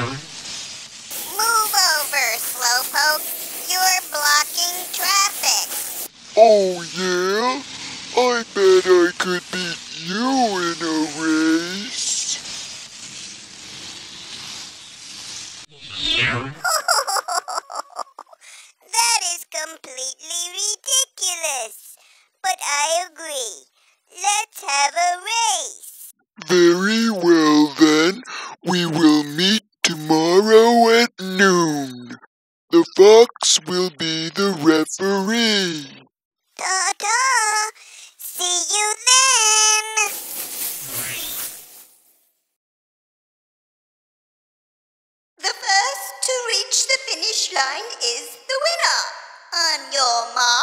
Move over, Slowpoke. You're blocking traffic. Oh, yeah? I bet I could beat you in a race. That is completely ridiculous. The fox will be the referee. Ta-ta! See you then! The first to reach the finish line is the winner. On your mark,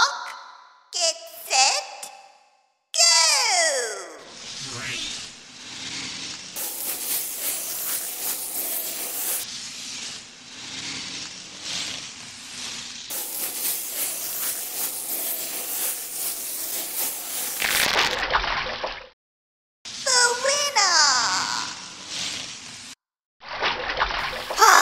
Ha!